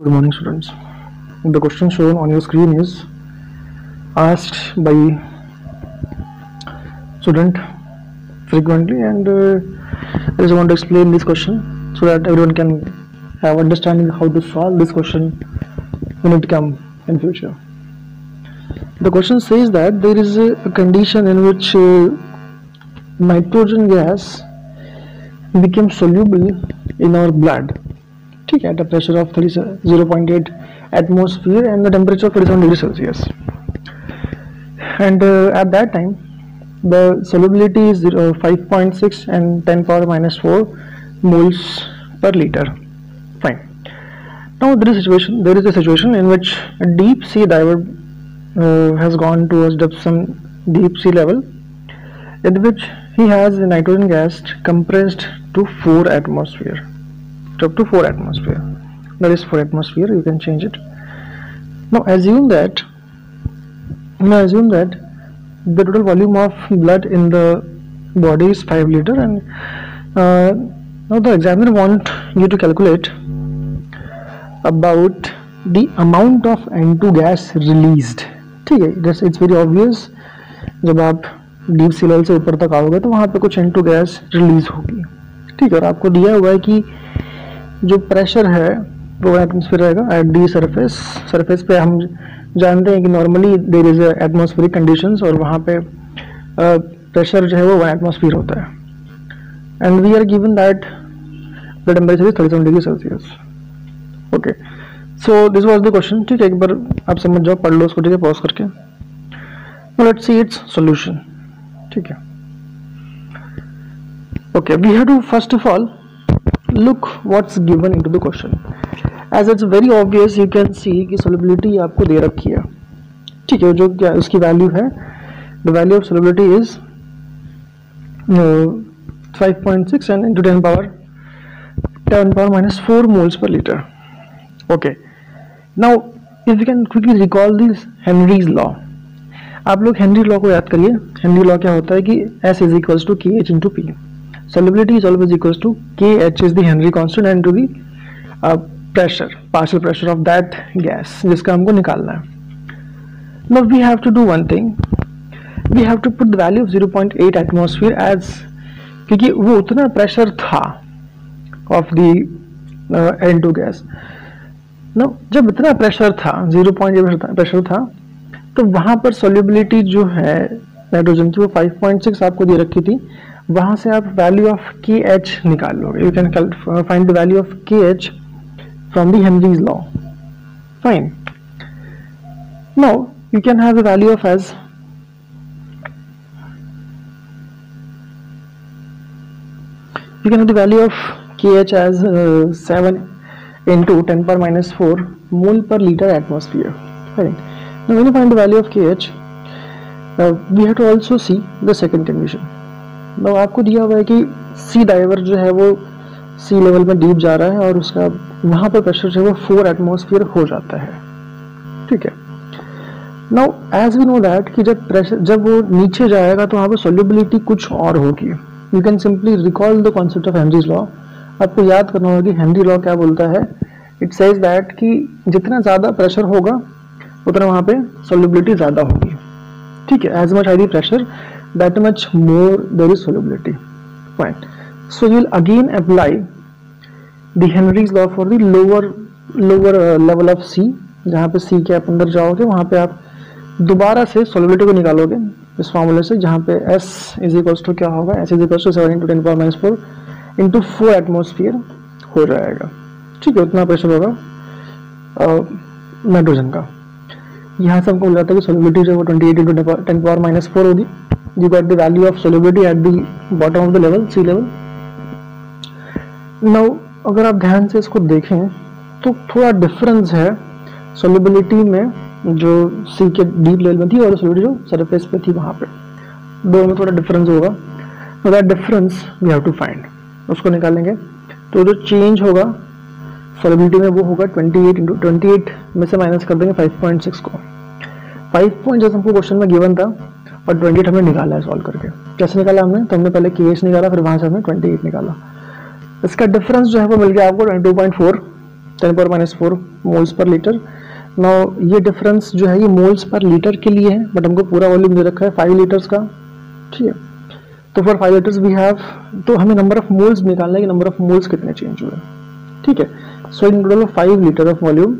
Good morning, students. The question shown on your screen is asked by student frequently, and uh, I just want to explain this question so that everyone can have understanding how to solve this question when it come in future. The question says that there is a, a condition in which uh, nitrogen gas became soluble in our blood ठीक है at a pressure of 0.8 atmosphere and the temperature of 37 degree celsius and uh, at that time the solubility is 0, 5.6 and 10 power minus 4 moles per liter fine now there is a situation there is a situation in which a deep sea diver uh, has gone towards depth some deep sea level in which he has nitrogen gas compressed to 4 atmosphere Up to 4 atmosphere that is 4 atmosphere you can change it now assume that now assume that the total volume of blood in the body is 5 liter and uh, now the examiner want you to calculate about the amount of N2 gas released ठीक है जैसे it's very obvious जब आप deep sea level से ऊपर तक आओगे तो वहाँ पे कुछ N2 गैस रिलीज़ होगी ठीक है और आपको दिया हुआ है कि जो प्रेशर है, वो एटमोसफियर रहेगा एट डी सरफेस सरफेस पे हम जानते हैं कि normally there is atmospheric conditions और वहाँ पे प्रेशर जो है वो वन एटमोसफियर होता है. And we are given that the temperature is thirty seven degree celsius okay so this was the question ठीक है, एक बार आप समझ जाओ, पढ़ लो उसको, ठीक है पॉज करके. लेट्स सी इट्स सॉल्यूशन ठीक है. Okay we have to first of all look what's given into the question as it's very obvious you can see कि सोलिबिलिटी आपको दे रखी है। ठीक है, जो क्या उसकी वैल्यू है? The value of solubility is five point six and into ten power ten power minus four moles per litre okay now if you can quickly recall this Henry's law आप लोग हेनरी लॉ को याद करिए। Henry law क्या होता है कि S is equals to K H into P solubility is always equals to kh is the Henry constant and to the uh, pressure partial pressure of that gas जिसका हमको निकालना है now we have to do one thing we have to put the value of 0.8 atmosphere as क्योंकि वो उतना pressure था of the N two gas no जब इतना प्रेशर था 0.8 प्रेशर था तो वहाँ पर सोल्यूबिलिटी जो है नाइट्रोजन की वो 5.6 आपको दे रखी थी वहाँ से आप वैल्यू ऑफ़ के एच निकाल लो you can find the value of K H from the Henry's law fine no you can have the value of as you can have the value of K H as seven into ten power minus four mol per litre atmosphere fine no when you find the value of K H we have to also see the second condition मतलब आपको दिया हुआ है कि सी driver जो है वो सी level में डीप जा रहा है और उसका वहाँ पर प्रेशर जो है वो फोर एटमोसफियर हो जाता है। ठीक है? Now as we know that कि जब प्रेशर जब वो नीचे जाएगा तो वहाँ पर सोल्यूबिलिटी कुछ और होगी। You can simply recall the concept of Henry's law आपको याद करना होगा कि हेनरी लॉ क्या बोलता है? इट सेज दैट कि जितना ज़्यादा प्रेशर होगा, उतना वहाँ पे सोल्यूबिलिटी ज़्यादा होगी। ठीक है? As much high the pressure that much more there is solubility. Fine. So you will again apply the Henry's law for the lower lower uh, level of C जहाँ पे C के आप अंदर जाओगे वहाँ पे आप दोबारा से सोलिबिलिटी को निकालोगे इस फॉर्मूले से जहाँ पे S इज़ इक्वल्स टू क्या होगा? S is equals to seven into ten power minus four into four atmosphere हो जाएगा। ठीक है उतना प्रेशर होगा। नाइट्रोजन का। यहाँ से हमको मिल जाता है कि सोलिबिलिटी जो है वो twenty eight into ten power minus four होगी। You got the value of solubility at the bottom of the level sea level. Now, अगर आप ध्यान से इसको देखें तो थोड़ा डिफरेंस है सोलिबिलिटी में जो सी के डीप लेवल में थी और सोलिबिलिटी जो सरफेस पे थी वहाँ पे। दोनों में थोड़ा डिफरेंस होगा। तो that difference we have to find उसको निकालेंगे। तो जो चेंज होगा सोलिबिलिटी में वो होगा 28 एट इंटू ट्वेंटी में से माइनस कर देंगे 5.6 को। 5 पॉइंट जैसे हमको क्वेश्चन में गिवन था और ट्वेंटी हमने निकाला है सॉल्व करके। कैसे निकाला हमने? तो हमने पहले के निकाला, फिर वहाँ से हमने ट्वेंटी निकाला। इसका डिफरेंस जो है वो मिल गया आपको twenty two point four ten power minus four moles per litre ना ये डिफरेंस जो है, ये मोल्स पर लीटर के लिए है बट हमको पूरा वॉल्यूम दे रखा है फाइव लीटर्स का। ठीक है? तो for five litres we have तो हमें नंबर ऑफ़ मोल्स निकालना है कि नंबर ऑफ़ मोल्स कितने चेंज हुए। ठीक है? So in total five litre of volume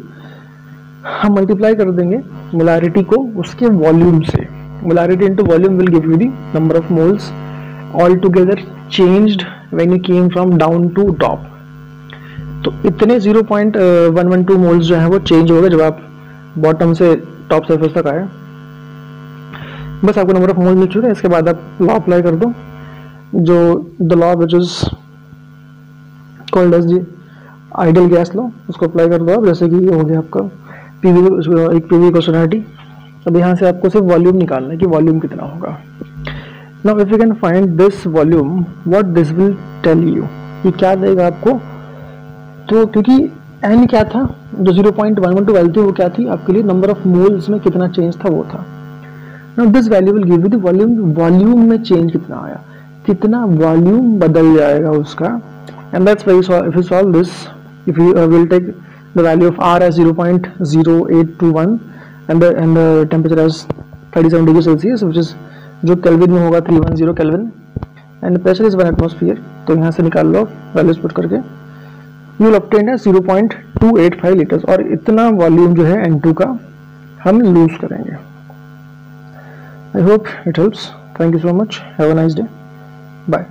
हम मल्टीप्लाई कर देंगे मोलारिटी को उसके वॉल्यूम से। Molarity into volume will give you the number of moles all together changed when you came from down to top तो इतने 0.112 मोल्स जो है, वो चेंज हो गए जब आप बॉटम से टॉप सरफेस तक आए। बस आपको नंबर ऑफ़ मोल मिल चुके हैं, इसके बाद आप लॉ अप्लाई कर दो, जो the law which is called as the ideal gas law उसको अप्लाई कर दो आप, जैसे कि हो गया आपका पीवी एक पीवी क्वेश्चनिटी अब यहाँ से आपको सिर्फ़ वॉल्यूम निकालना है कि वॉल्यूम कितना होगा। Now if you can find this volume what this will tell you ये क्या देगा आपको? तो क्योंकि एन क्या था? जो 0.112 वैल्यू थी वो क्या थी? आपके लिए नंबर ऑफ़ मोल्स में कितना चेंज था वो था। Now this value will give you the volume volume में चेंज कितना आया। कितना वॉल्यूम बदल जाएगा उसका। And that's why if you solve this if you uh, will take the value of r as 0.0821 and the and the temperature as 37 degree celsius, which is, जो kelvin में होगा 310 kelvin and pressure is one atmosphere तो यहाँ से निकाल लो values put करके। You will obtain है 0.285 लीटर्स और इतना वॉल्यूम जो है N2 का, हम लूज करेंगे। I hope it helps thank you so much have a nice day bye